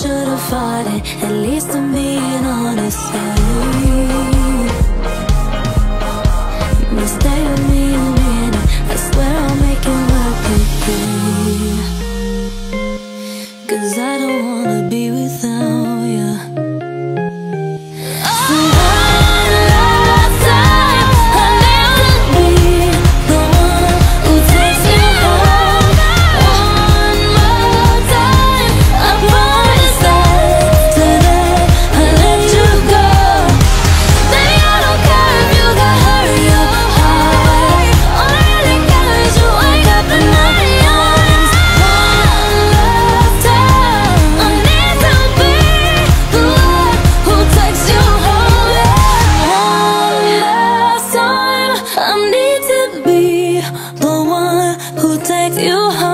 should've fought it At least I'm being honest yeah. But stay with me a minute I swear I'll make it work with you Cause I don't wanna be take you home.